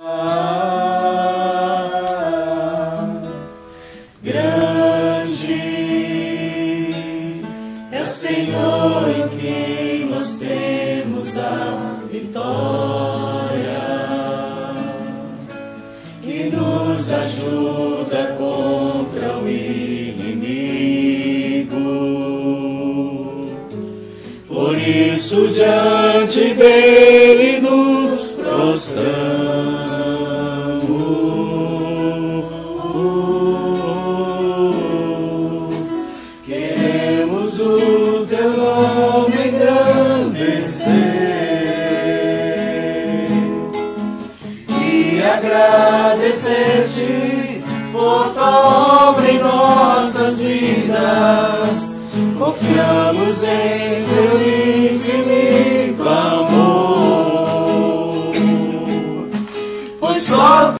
Grande é o Senhor em quem nós temos a vitória, que nos ajuda contra o inimigo. Por isso, diante dele nos prostramos. Teu nome engrandecer e agradecer-te por tua obra em nossas vidas. Confiamos em teu infinito amor, pois só